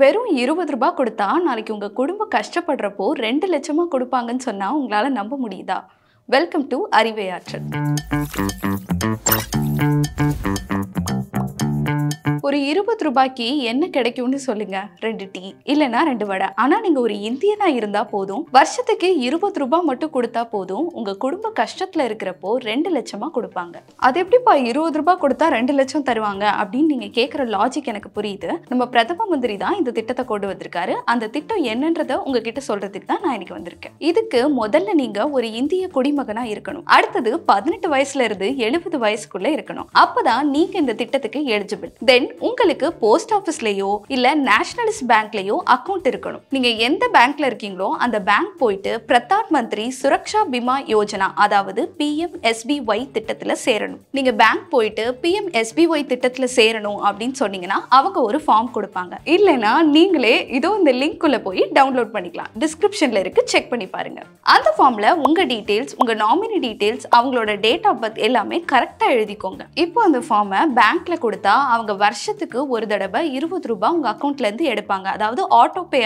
வெறும் இருபது ரூபாய் கொடுத்தா நாளைக்கு உங்கள் குடும்பம் கஷ்டப்படுறப்போ ரெண்டு லட்சமாக கொடுப்பாங்கன்னு சொன்னால் உங்களால் நம்ப முடியுதா? வெல்கம் டு அறிவை ஆற்றல். இருபது ரூபாய்க்கு என்ன கிடைக்கும்னு சொல்லுங்க. ரெண்டு டீ இல்லைன்னா ரெண்டு வடை. ஆனா நீங்க ஒரு இந்தியனா இருந்தா போதும். வருஷத்துக்கு இருபது ரூபாய் மட்டும் கொடுத்தா போதும். உங்க குடும்ப கஷ்டத்துல இருக்கிறப்போ ரெண்டு லட்சமா கொடுப்பாங்க. அது எப்படிப்பா இருபது ரூபாய் கொடுத்தா ரெண்டு லட்சம் தருவாங்க? அப்படின்னு நீங்க கேட்குற லாஜிக் எனக்கு புரியுது. நம்ம பிரதம மந்திரி தான் இந்த திட்டத்தை கொண்டு வந்திருக்காரு. அந்த திட்டம் என்னன்றதை உங்ககிட்ட சொல்றதுக்கு தான் நான் இன்னைக்கு வந்திருக்கேன். இதுக்கு முதல்ல நீங்க ஒரு இந்திய குடிமகனா இருக்கணும். அடுத்தது பதினெட்டு வயசுல இருந்து எழுபது வயசுக்குள்ள இருக்கணும். அப்பதான் நீங்க இந்த திட்டத்துக்கு எலிஜிபிள் தென் உங்களுக்கு போஸ்ட் ஆஃபீஸ்லயோ இல்ல நேஷனலிஸ்ட் பேங்க்லயோ அக்கவுண்ட் இருக்கணும். நீங்க எந்த பேங்க்ல இருக்கீங்களோ அந்த பேங்க் போயிட்டு பிரதான் மந்திரி சுரக்ஷா பிமா யோஜனா அதாவது பிஎம் எஸ்பிஒய் திட்டத்துல சேரணும். நீங்க பேங்க் போயிட்டு பிஎம் எஸ்பிஒய் திட்டத்துல சேரணும் அப்படின்னு சொன்னீங்கன்னா அவங்க ஒரு ஃபார்ம் கொடுப்பாங்க. இல்லைன்னா நீங்களே இதோ இந்த லிங்க் குள்ள போய் டவுன்லோட் பண்ணிக்கலாம். டிஸ்கிரிப்ஷன்ல இருக்கு செக் பண்ணி பாருங்க. அந்த ஃபார்ம்ல உங்க டீடைல்ஸ் உங்க நாமினி டீடைல்ஸ் அவங்களோட டேட் ஆஃப் பர்த் எல்லாமே கரெக்டா எழுதிக்கோங்க. இப்போ அந்த ஃபார்மை பேங்க்ல கொடுத்தா அவங்க வருஷத்துக்கு ஒரு தடவை இருபது ரூபாய் உங்க அக்கௌண்ட்லேருந்து எடுப்பாங்க. அதாவது ஆட்டோ பே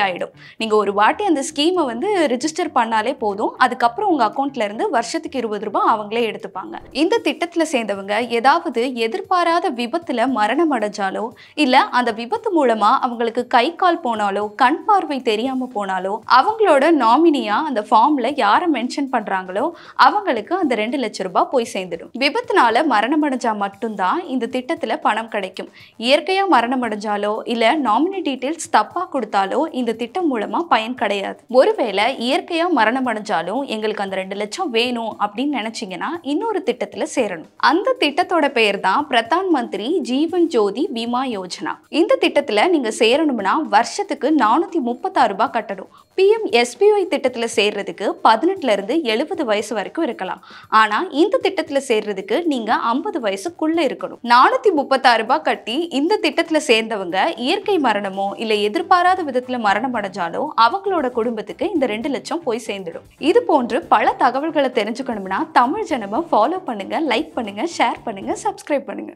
நீங்கள் ஒரு வாட்டி அந்த ஸ்கீமை வந்து ரிஜிஸ்டர் பண்ணாலே போதும். அதுக்கப்புறம் உங்க அக்கௌண்ட்லேருந்து வருஷத்துக்கு இருபது ரூபாய் அவங்களே எடுத்துப்பாங்க. இந்த திட்டத்தில் சேர்ந்தவங்க ஏதாவது எதிர்பாராத விபத்தில் மரணம் அடைஞ்சாலோ இல்லை அந்த விபத்து மூலமாக அவங்களுக்கு கை கால் போனாலோ கண் பார்வை தெரியாமல் போனாலோ அவங்களோட நாமினியாக அந்த ஃபார்மில் யாரை மென்ஷன் பண்ணுறாங்களோ அவங்களுக்கு அந்த ரெண்டு லட்ச ரூபாய் போய் சேர்ந்துடும். விபத்துனால மரணம் அடைஞ்சால் மட்டும்தான் இந்த திட்டத்தில் பணம் கிடைக்கும். இயற்கை முறையாக மரணம் அடைஞ்சாலோ இல்லை நாமினி டீடைல்ஸ் தப்பாக கொடுத்தாலோ இந்த திட்டம் மூலமாக பயன் கிடையாது. ஒருவேளை இயற்கையாக மரணம் அடைஞ்சாலும் எங்களுக்கு அந்த ரெண்டு லட்சம் வேணும் அப்படின்னு நினைச்சீங்கன்னா இன்னொரு திட்டத்தில் சேரணும். அந்த திட்டத்தோட பெயர் தான் பிரதான் மந்திரி ஜீவன் ஜோதி பீமா யோஜனா. இந்த திட்டத்தில் நீங்கள் சேரணும்னா வருஷத்துக்கு நானூற்றி முப்பத்தாறு ரூபாய் கட்டணும். பிஎம் எஸ்பிஒய் திட்டத்தில் சேர்றதுக்கு பதினெட்டுல இருந்து எழுபது வயசு வரைக்கும் இருக்கலாம். ஆனால் இந்த திட்டத்தில் சேர்றதுக்கு நீங்கள் ஐம்பது வயசுக்குள்ளே இருக்கணும். நானூற்றி முப்பத்தாறு ரூபாய் கட்டி இந்த திட்டத்துல சேர்ந்தவங்க இயற்கை மரணமோ இல்ல எதிர்பாராத விதத்துல மரணம் அடைஞ்சாலோ அவங்களோட குடும்பத்துக்கு இந்த ரெண்டு லட்சம் போய் சேர்ந்துடும். இது போன்று பல தகவல்களை தெரிஞ்சுக்கணும்னா தமிழ் ஜனம ஃபாலோ பண்ணுங்க லைக் பண்ணுங்க ஷேர் பண்ணுங்க சப்ஸ்கிரைப் பண்ணுங்க.